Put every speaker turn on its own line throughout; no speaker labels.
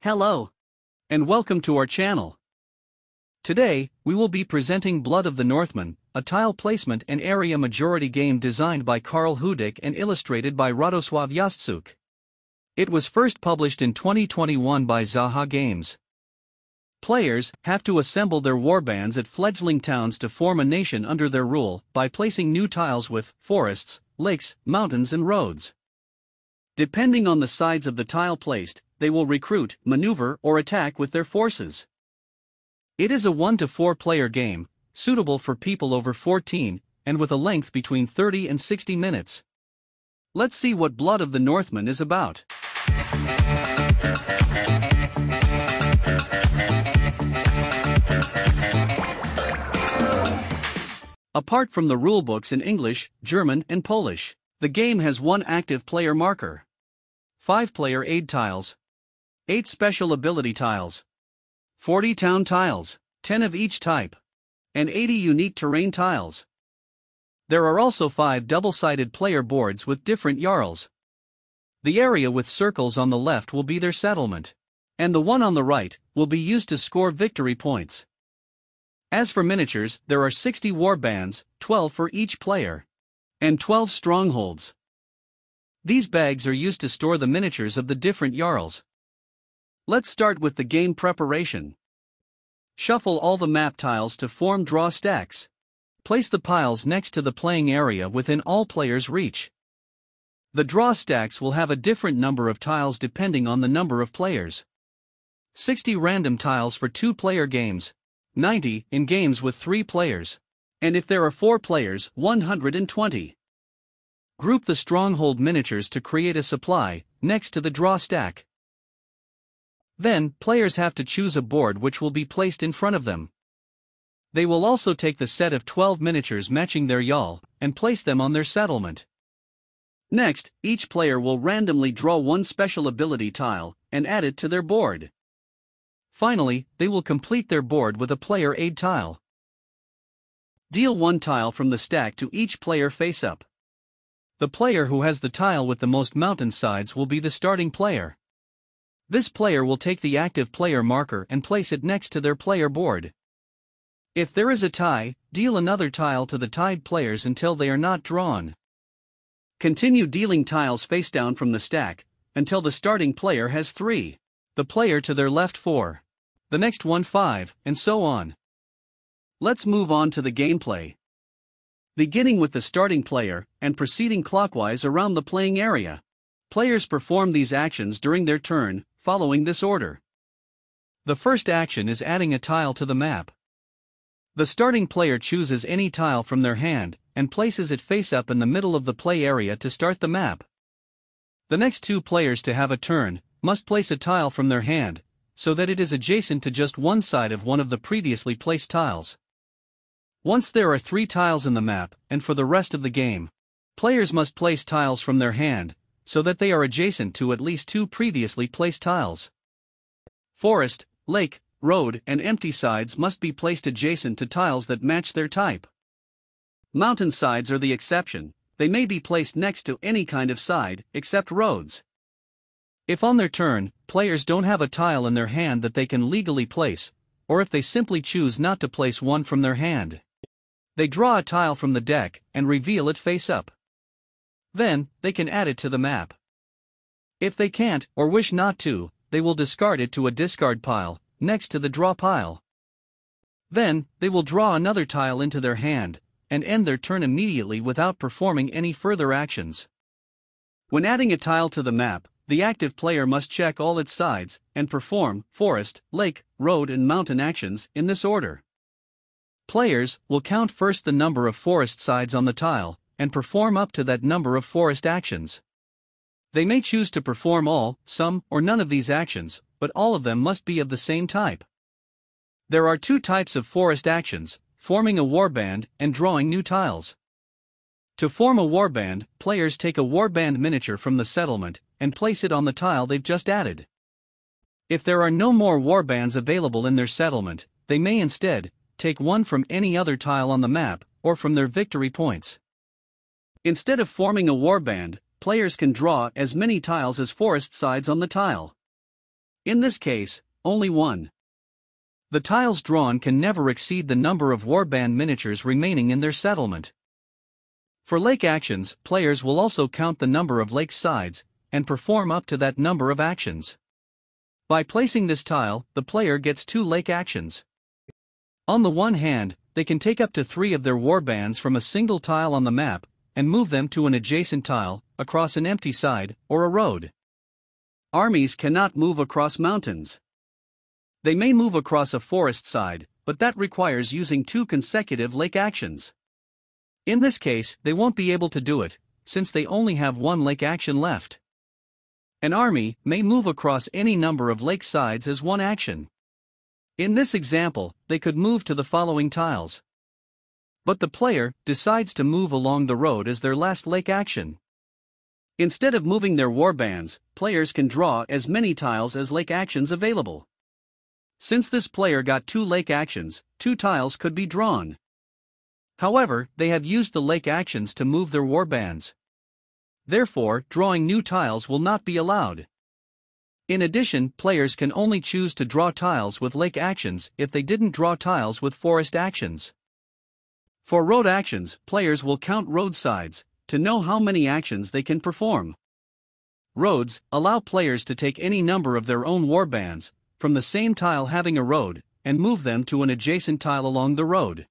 Hello, and welcome to our channel. Today, we will be presenting Blood of the Northmen, a tile placement and area majority game designed by Carl Chudyk and illustrated by Radosław Jaszczuk. It was first published in 2021 by Czacha Games. Players have to assemble their warbands at fledgling towns to form a nation under their rule by placing new tiles with forests, lakes, mountains, and roads. Depending on the sides of the tile placed, they will recruit, maneuver, or attack with their forces. It is a 1 to 4 player game, suitable for people over 14, and with a length between 30 and 60 minutes. Let's see what Blood of the Northmen is about. Apart from the rulebooks in English, German, and Polish, the game has one active player marker, 5 player aid tiles, 8 special ability tiles, 40 town tiles, 10 of each type, and 80 unique terrain tiles. There are also 5 double sided player boards with different Jarls. The area with circles on the left will be their settlement, and the one on the right will be used to score victory points. As for miniatures, there are 60 war bands, 12 for each player, and 12 strongholds. These bags are used to store the miniatures of the different Jarls. Let's start with the game preparation. Shuffle all the map tiles to form draw stacks. Place the piles next to the playing area within all players' reach. The draw stacks will have a different number of tiles depending on the number of players. 60 random tiles for two player games, 90 in games with 3 players, and if there are 4 players, 120. Group the stronghold miniatures to create a supply, next to the draw stack. Then, players have to choose a board which will be placed in front of them. They will also take the set of 12 miniatures matching their Jarl and place them on their settlement. Next, each player will randomly draw one special ability tile and add it to their board. Finally, they will complete their board with a player aid tile. Deal one tile from the stack to each player face up. The player who has the tile with the most mountain sides will be the starting player. This player will take the active player marker and place it next to their player board. If there is a tie, deal another tile to the tied players until they are not drawn. Continue dealing tiles face down from the stack until the starting player has 3, the player to their left 4, the next one 5, and so on. Let's move on to the gameplay. Beginning with the starting player and proceeding clockwise around the playing area. Players perform these actions during their turn, following this order. The first action is adding a tile to the map. The starting player chooses any tile from their hand and places it face up in the middle of the play area to start the map. The next two players to have a turn must place a tile from their hand so that it is adjacent to just one side of one of the previously placed tiles. Once there are three tiles in the map, and for the rest of the game, players must place tiles from their hand so that they are adjacent to at least two previously placed tiles. Forest, lake, road, and empty sides must be placed adjacent to tiles that match their type. Mountain sides are the exception, they may be placed next to any kind of side, except roads. If on their turn, players don't have a tile in their hand that they can legally place, or if they simply choose not to place one from their hand, they draw a tile from the deck and reveal it face up. Then, they can add it to the map. If they can't, or wish not to, they will discard it to a discard pile, next to the draw pile. Then, they will draw another tile into their hand, and end their turn immediately without performing any further actions. When adding a tile to the map, the active player must check all its sides and perform forest, lake, road, and mountain actions in this order. Players will count first the number of forest sides on the tile, and perform up to that number of forest actions. They may choose to perform all, some, or none of these actions, but all of them must be of the same type. There are two types of forest actions forming a warband and drawing new tiles. To form a warband, players take a warband miniature from the settlement and place it on the tile they've just added. If there are no more warbands available in their settlement, they may instead take one from any other tile on the map or from their victory points. Instead of forming a warband, players can draw as many tiles as forest sides on the tile. In this case, only one. The tiles drawn can never exceed the number of warband miniatures remaining in their settlement. For lake actions, players will also count the number of lake sides and perform up to that number of actions. By placing this tile, the player gets two lake actions. On the one hand, they can take up to three of their warbands from a single tile on the map and move them to an adjacent tile, across an empty side, or a road. Armies cannot move across mountains. They may move across a forest side, but that requires using two consecutive lake actions. In this case, they won't be able to do it, since they only have one lake action left. An army may move across any number of lake sides as one action. In this example, they could move to the following tiles. But the player decides to move along the road as their last lake action. Instead of moving their warbands, players can draw as many tiles as lake actions available. Since this player got two lake actions, two tiles could be drawn. However, they have used the lake actions to move their warbands. Therefore, drawing new tiles will not be allowed. In addition, players can only choose to draw tiles with lake actions if they didn't draw tiles with forest actions. For road actions, players will count road sides, to know how many actions they can perform. Roads allow players to take any number of their own warbands, from the same tile having a road, and move them to an adjacent tile along the road.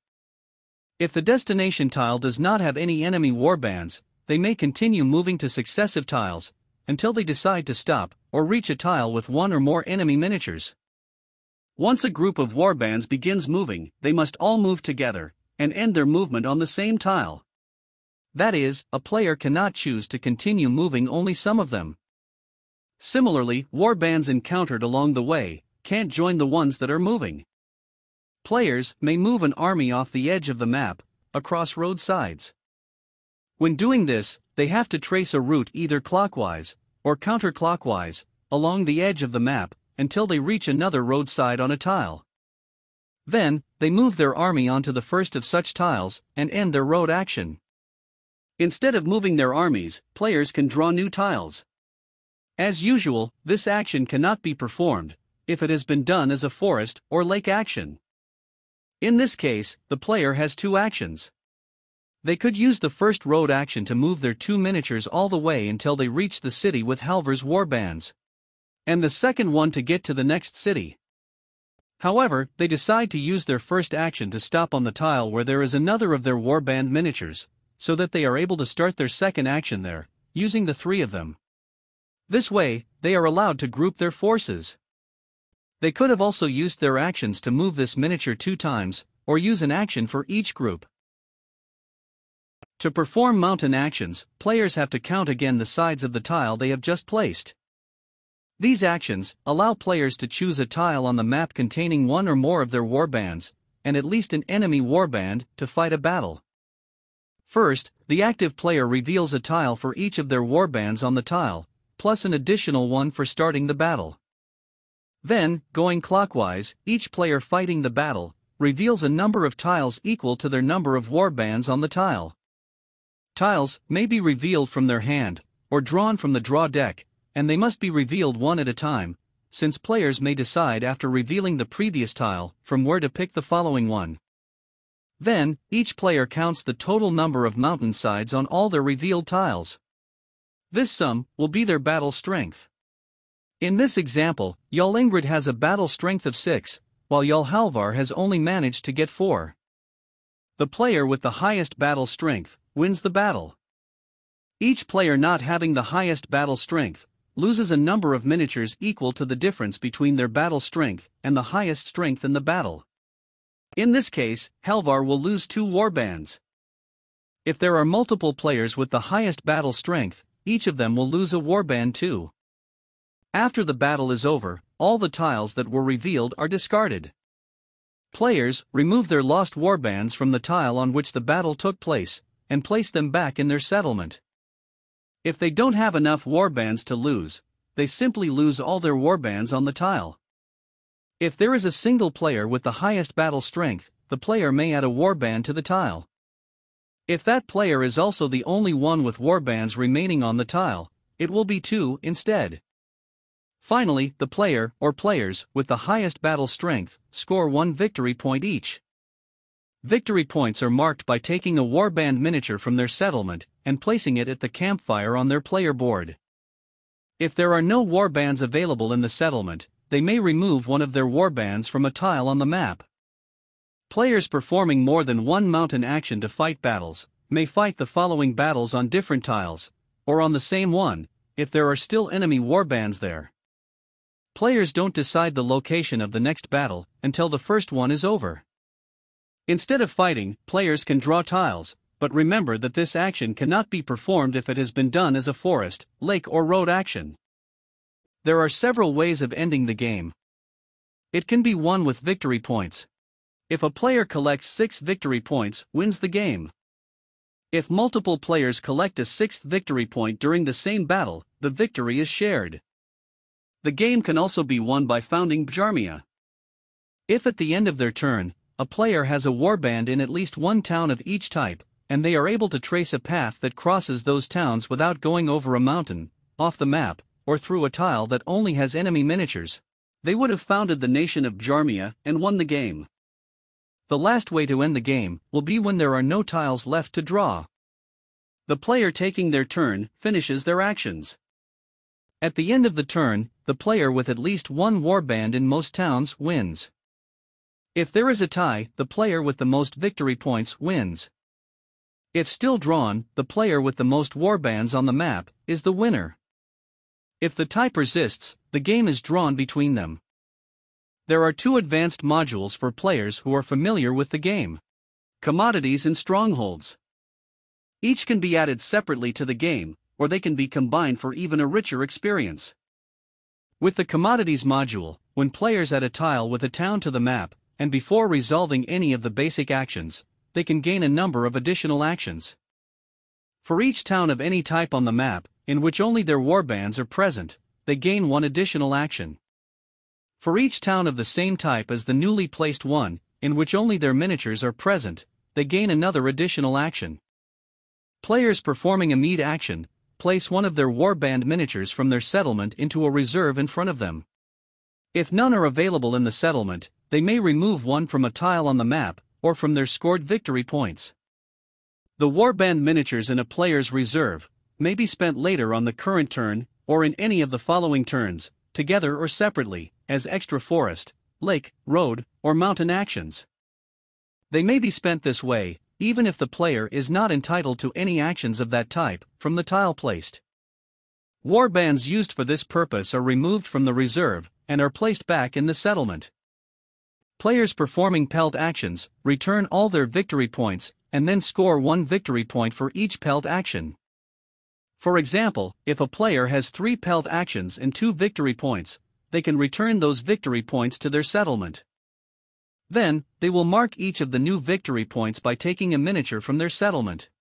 If the destination tile does not have any enemy warbands, they may continue moving to successive tiles, until they decide to stop, or reach a tile with one or more enemy miniatures. Once a group of warbands begins moving, they must all move together, and end their movement on the same tile. That is, a player cannot choose to continue moving only some of them. Similarly, warbands encountered along the way can't join the ones that are moving. Players may move an army off the edge of the map, across road sides. When doing this, they have to trace a route either clockwise or counterclockwise along the edge of the map until they reach another roadside on a tile. Then, they move their army onto the first of such tiles and end their road action. Instead of moving their armies, players can draw new tiles. As usual, this action cannot be performed if it has been done as a forest or lake action. In this case, the player has two actions. They could use the first road action to move their two miniatures all the way until they reach the city with Halvar's warbands. And the second one to get to the next city. However, they decide to use their first action to stop on the tile where there is another of their warband miniatures, so that they are able to start their second action there, using the three of them. This way, they are allowed to group their forces. They could have also used their actions to move this miniature two times, or use an action for each group. To perform mountain actions, players have to count again the sides of the tile they have just placed. These actions allow players to choose a tile on the map containing one or more of their warbands, and at least an enemy warband, to fight a battle. First, the active player reveals a tile for each of their warbands on the tile, plus an additional one for starting the battle. Then, going clockwise, each player fighting the battle reveals a number of tiles equal to their number of warbands on the tile. Tiles may be revealed from their hand, or drawn from the draw deck, and they must be revealed one at a time, since players may decide after revealing the previous tile from where to pick the following one. Then, each player counts the total number of mountain sides on all their revealed tiles. This sum will be their battle strength. In this example, Jarl Ingrid has a battle strength of 6, while Jarl Halvar has only managed to get 4. The player with the highest battle strength wins the battle. Each player not having the highest battle strength loses a number of miniatures equal to the difference between their battle strength and the highest strength in the battle. In this case, Halvar will lose two warbands. If there are multiple players with the highest battle strength, each of them will lose a warband too. After the battle is over, all the tiles that were revealed are discarded. Players remove their lost warbands from the tile on which the battle took place and place them back in their settlement. If they don't have enough warbands to lose, they simply lose all their warbands on the tile. If there is a single player with the highest battle strength, the player may add a warband to the tile. If that player is also the only one with warbands remaining on the tile, it will be 2 instead. Finally, the player, or players, with the highest battle strength, score 1 victory point each. Victory points are marked by taking a warband miniature from their settlement and placing it at the campfire on their player board. If there are no warbands available in the settlement, they may remove one of their warbands from a tile on the map. Players performing more than one mountain action to fight battles may fight the following battles on different tiles, or on the same one, if there are still enemy warbands there. Players don't decide the location of the next battle until the first one is over. Instead of fighting, players can draw tiles, but remember that this action cannot be performed if it has been done as a forest, lake or road action. There are several ways of ending the game. It can be won with victory points. If a player collects 6 victory points, wins the game. If multiple players collect a sixth victory point during the same battle, the victory is shared. The game can also be won by founding Bjarmia. If at the end of their turn, a player has a warband in at least one town of each type, and they are able to trace a path that crosses those towns without going over a mountain, off the map, or through a tile that only has enemy miniatures. They would have founded the nation of Bjarmia and won the game. The last way to end the game will be when there are no tiles left to draw. The player taking their turn finishes their actions. At the end of the turn, the player with at least one warband in most towns wins. If there is a tie, the player with the most victory points wins. If still drawn, the player with the most warbands on the map is the winner. If the tie persists, the game is drawn between them. There are two advanced modules for players who are familiar with the game Commodities and Strongholds. Each can be added separately to the game, or they can be combined for even a richer experience. With the Commodities module, when players add a tile with a town to the map, and before resolving any of the basic actions, they can gain a number of additional actions. For each town of any type on the map, in which only their warbands are present, they gain one additional action. For each town of the same type as the newly placed one, in which only their miniatures are present, they gain another additional action. Players performing a mead action place one of their warband miniatures from their settlement into a reserve in front of them. If none are available in the settlement, they may remove one from a tile on the map, or from their scored victory points. The warband miniatures in a player's reserve may be spent later on the current turn, or in any of the following turns, together or separately, as extra forest, lake, road, or mountain actions. They may be spent this way, even if the player is not entitled to any actions of that type from the tile placed. Warbands used for this purpose are removed from the reserve and are placed back in the settlement. Players performing pelt actions return all their victory points and then score one victory point for each pelt action. For example, if a player has three pelt actions and two victory points, they can return those victory points to their settlement. Then, they will mark each of the new victory points by taking a miniature from their settlement.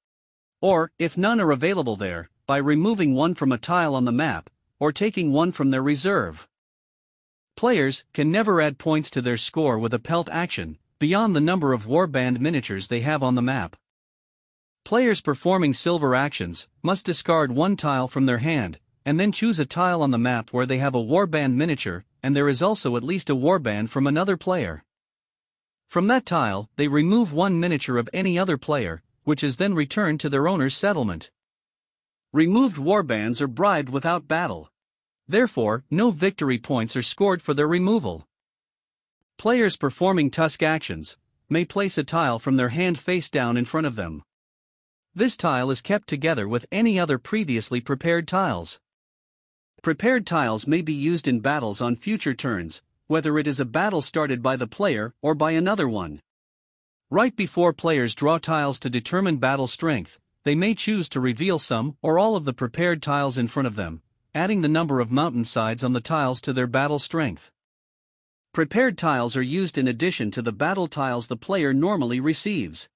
Or, if none are available there, by removing one from a tile on the map, or taking one from their reserve. Players can never add points to their score with a pelt action, beyond the number of warband miniatures they have on the map. Players performing silver actions must discard one tile from their hand, and then choose a tile on the map where they have a warband miniature, and there is also at least a warband from another player. From that tile, they remove one miniature of any other player, which is then returned to their owner's settlement. Removed warbands are bribed without battle. Therefore, no victory points are scored for their removal. Players performing tusk actions may place a tile from their hand face down in front of them. This tile is kept together with any other previously prepared tiles. Prepared tiles may be used in battles on future turns, whether it is a battle started by the player or by another one. Right before players draw tiles to determine battle strength, they may choose to reveal some or all of the prepared tiles in front of them, adding the number of mountainsides on the tiles to their battle strength. Prepared tiles are used in addition to the battle tiles the player normally receives.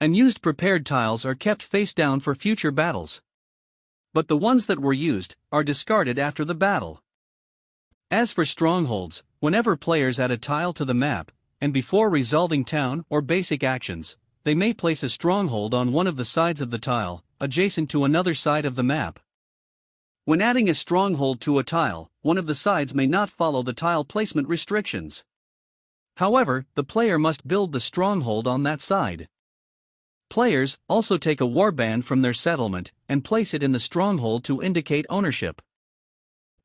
Unused prepared tiles are kept face down for future battles. But the ones that were used are discarded after the battle. As for strongholds, whenever players add a tile to the map, and before resolving town or basic actions, they may place a stronghold on one of the sides of the tile, adjacent to another side of the map. When adding a stronghold to a tile, one of the sides may not follow the tile placement restrictions. However, the player must build the stronghold on that side. Players also take a warband from their settlement and place it in the stronghold to indicate ownership.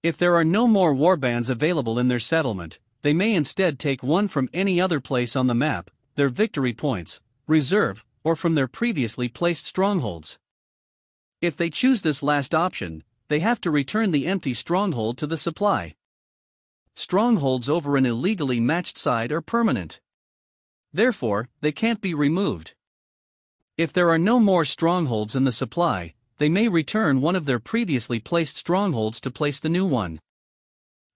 If there are no more warbands available in their settlement, they may instead take one from any other place on the map, their victory points, reserve, or from their previously placed strongholds. If they choose this last option, they have to return the empty stronghold to the supply. Strongholds over an illegally matched side are permanent. Therefore, they can't be removed. If there are no more strongholds in the supply, they may return one of their previously placed strongholds to place the new one.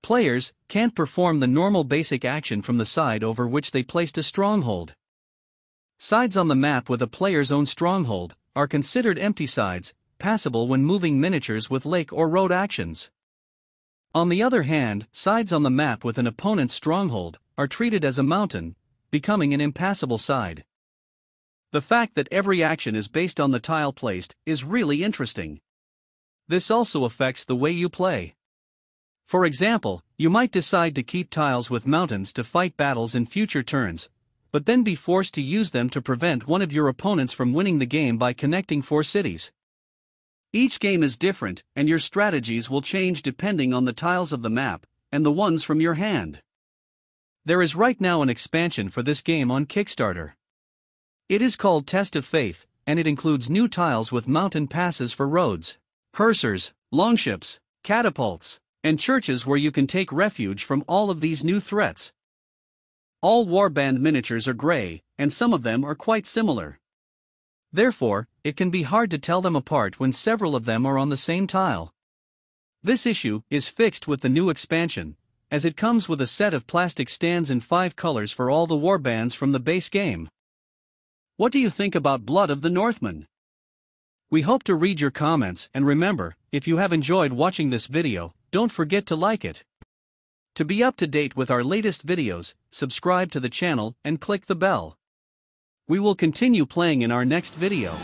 Players can't perform the normal basic action from the side over which they placed a stronghold. Sides on the map with a player's own stronghold are considered empty sides, passable when moving miniatures with lake or road actions. On the other hand, sides on the map with an opponent's stronghold are treated as a mountain, becoming an impassable side. The fact that every action is based on the tile placed is really interesting. This also affects the way you play. For example, you might decide to keep tiles with mountains to fight battles in future turns, but then be forced to use them to prevent one of your opponents from winning the game by connecting four cities. Each game is different, and your strategies will change depending on the tiles of the map and the ones from your hand. There is right now an expansion for this game on Kickstarter. It is called Test of Faith, and it includes new tiles with mountain passes for roads, cursors, longships, catapults, and churches where you can take refuge from all of these new threats. All warband miniatures are gray, and some of them are quite similar. Therefore, it can be hard to tell them apart when several of them are on the same tile. This issue is fixed with the new expansion, as it comes with a set of plastic stands in five colors for all the warbands from the base game. What do you think about Blood of the Northmen? We hope to read your comments and remember, if you have enjoyed watching this video, don't forget to like it. To be up to date with our latest videos, subscribe to the channel and click the bell. We will continue playing in our next video.